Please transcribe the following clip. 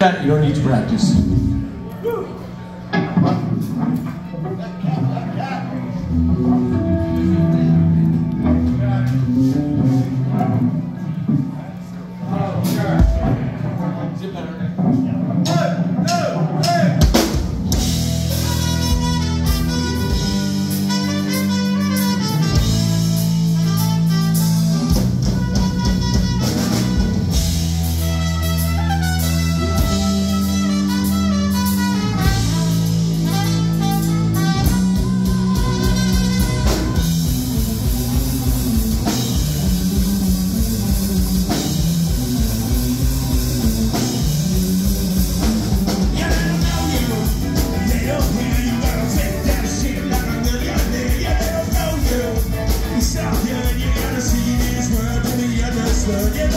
that, you don't need to practice. city's gone.